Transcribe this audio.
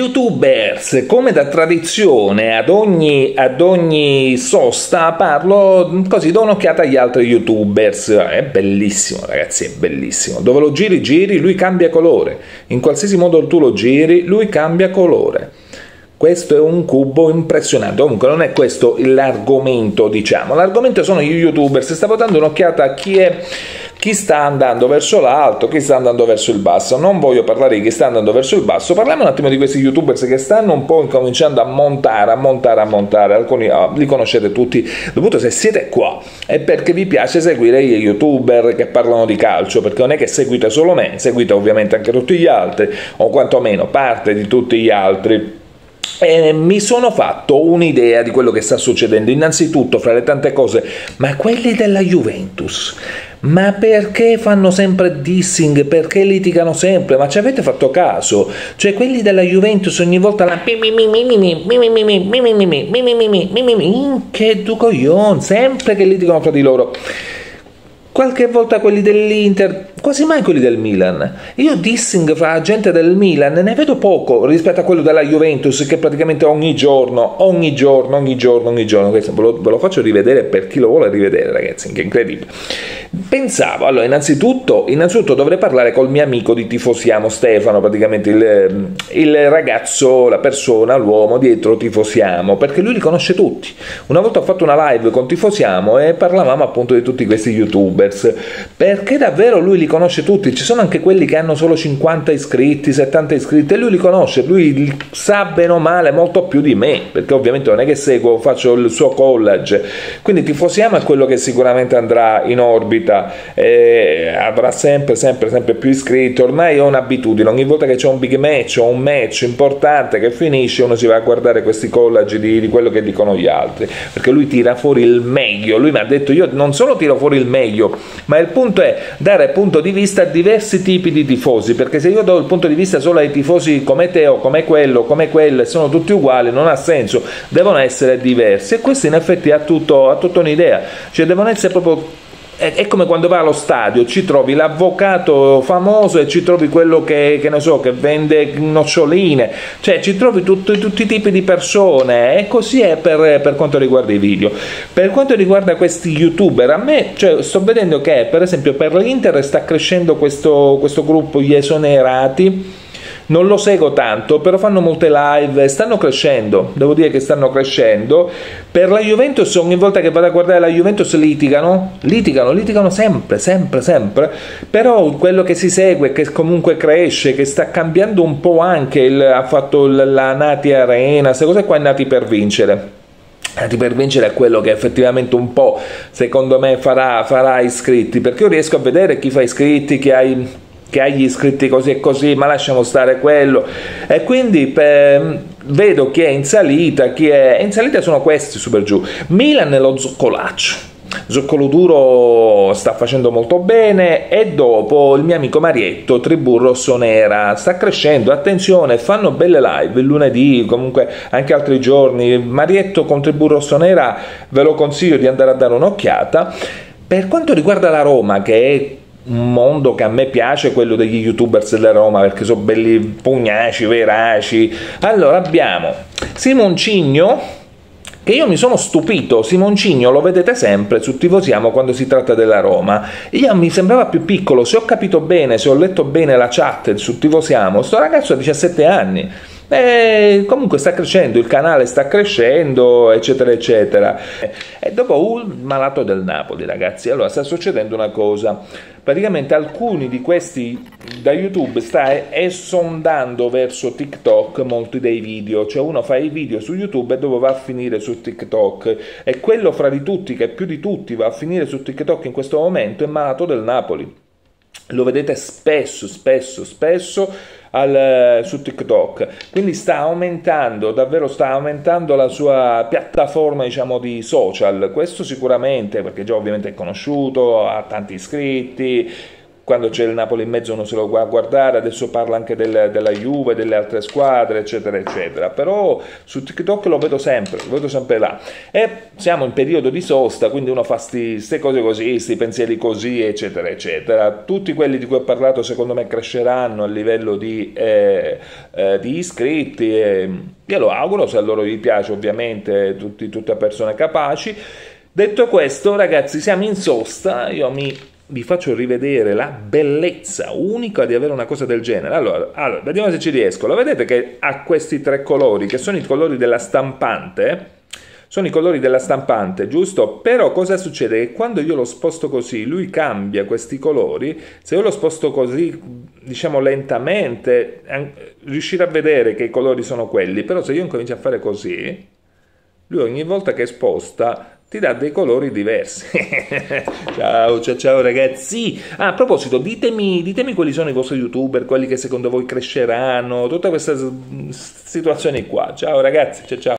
youtubers, come da tradizione ad ogni, ad ogni sosta parlo così, do un'occhiata agli altri youtubers, è bellissimo ragazzi, è bellissimo, dove lo giri giri lui cambia colore, in qualsiasi modo tu lo giri lui cambia colore. Questo è un cubo impressionante. Comunque non è questo l'argomento, diciamo. L'argomento sono gli youtuber. Stavo dando un'occhiata a chi è chi sta andando verso l'alto, chi sta andando verso il basso. Non voglio parlare di chi sta andando verso il basso, parliamo un attimo di questi youtubers che stanno un po' incominciando a montare, a montare, a montare. Alcuni oh, li conoscete tutti. Dovuto se siete qua è perché vi piace seguire gli youtuber che parlano di calcio, perché non è che seguite solo me, seguite ovviamente anche tutti gli altri, o quantomeno parte di tutti gli altri e mi sono fatto un'idea di quello che sta succedendo. Innanzitutto, fra le tante cose, ma quelli della Juventus, ma perché fanno sempre dissing? Perché litigano sempre? Ma ci avete fatto caso? Cioè, quelli della Juventus ogni volta la che du coglion, sempre che litigano fra di loro qualche volta quelli dell'Inter, quasi mai quelli del Milan. Io dissing fra gente del Milan ne vedo poco rispetto a quello della Juventus che praticamente ogni giorno, ogni giorno, ogni giorno, ogni giorno, ve lo, ve lo faccio rivedere per chi lo vuole rivedere ragazzi, che incredibile. Pensavo, allora innanzitutto, innanzitutto dovrei parlare col mio amico di Tifosiamo Stefano, praticamente il, il ragazzo, la persona, l'uomo dietro Tifosiamo, perché lui li conosce tutti. Una volta ho fatto una live con Tifosiamo e parlavamo appunto di tutti questi youtuber youtubers, perché davvero lui li conosce tutti, ci sono anche quelli che hanno solo 50 iscritti, 70 iscritti e lui li conosce, lui sa bene o male molto più di me, perché ovviamente non è che seguo, faccio il suo college, quindi Tifosiamo è quello che sicuramente andrà in orbita, eh, avrà sempre, sempre, sempre più iscritti, ormai ho un'abitudine, ogni volta che c'è un big match o un match importante che finisce uno si va a guardare questi college di, di quello che dicono gli altri, perché lui tira fuori il meglio, lui mi ha detto io non solo tiro fuori il meglio, ma il punto è dare punto di vista diversi tipi di tifosi, perché se io do il punto di vista solo ai tifosi come te o come quello, come quello, e sono tutti uguali, non ha senso, devono essere diversi e questo in effetti ha tutto, ha tutta un'idea, cioè devono essere proprio è come quando vai allo stadio, ci trovi l'avvocato famoso e ci trovi quello che, che ne so, che vende noccioline, cioè ci trovi tutti, tutti i tipi di persone e così è per, per, quanto riguarda i video. Per quanto riguarda questi youtuber, a me cioè, sto vedendo che per esempio per l'Inter sta crescendo questo, questo gruppo, gli esonerati non lo seguo tanto, però fanno molte live, stanno crescendo, devo dire che stanno crescendo. Per la Juventus ogni volta che vado a guardare la Juventus litigano, litigano, litigano sempre, sempre, sempre, però quello che si segue, che comunque cresce, che sta cambiando un po' anche, il, ha fatto la Nati Arena, queste cose qua è nati per vincere nati per vincere è quello che effettivamente un po' secondo me farà, farà iscritti perché io riesco a vedere chi fa iscritti, chi ha che ha gli iscritti così e così, ma lasciamo stare quello. E quindi per, vedo chi è in salita, chi è in salita sono questi super giù. Milan e lo zoccolaccio. Zoccolo duro sta facendo molto bene e dopo il mio amico Marietto, Tribù Rossonera, sta crescendo, attenzione, fanno belle live il lunedì, comunque anche altri giorni. Marietto con Tribù Rossonera ve lo consiglio di andare a dare un'occhiata. Per quanto riguarda la Roma, che è un mondo che a me piace, quello degli youtubers della Roma, perché sono belli pugnaci, veraci. Allora abbiamo Simoncigno, che io mi sono stupito, Simoncigno lo vedete sempre su Tifosiamo quando si tratta della Roma. Io mi sembrava più piccolo, se ho capito bene, se ho letto bene la chat su Tifosiamo, sto ragazzo ha 17 anni e comunque sta crescendo, il canale sta crescendo, eccetera, eccetera. E dopo un malato del Napoli, ragazzi, allora sta succedendo una cosa. Praticamente alcuni di questi da YouTube sta esondando verso TikTok molti dei video, cioè uno fa i video su YouTube e dopo va a finire su TikTok. E quello fra di tutti, che più di tutti va a finire su TikTok in questo momento, è malato del Napoli. Lo vedete spesso, spesso, spesso al, su TikTok. Quindi sta aumentando, davvero sta aumentando la sua piattaforma diciamo, di social. Questo sicuramente perché già ovviamente è conosciuto, ha tanti iscritti quando c'è il Napoli in mezzo uno se lo va a guardare, adesso parla anche del, della Juve, delle altre squadre, eccetera, eccetera. Però su TikTok lo vedo sempre, lo vedo sempre là. E siamo in periodo di sosta, quindi uno fa queste cose così, questi pensieri così, eccetera, eccetera. Tutti quelli di cui ho parlato secondo me cresceranno a livello di, eh, eh, di iscritti. E, glielo auguro, se a loro gli piace ovviamente, tutte persone capaci. Detto questo, ragazzi, siamo in sosta, io mi, vi faccio rivedere la bellezza unica di avere una cosa del genere. Allora, allora, vediamo se ci riesco. Lo vedete che ha questi tre colori, che sono i colori della stampante? Sono i colori della stampante, giusto? Però cosa succede? Che quando io lo sposto così, lui cambia questi colori. Se io lo sposto così, diciamo lentamente, riuscire a vedere che i colori sono quelli. Però se io incomincio a fare così, lui ogni volta che sposta ti dà dei colori diversi. ciao, ciao, ciao ragazzi. Ah, a proposito, ditemi, ditemi quali sono i vostri youtuber, quelli che secondo voi cresceranno, tutte queste situazioni qua. Ciao ragazzi, ciao ciao.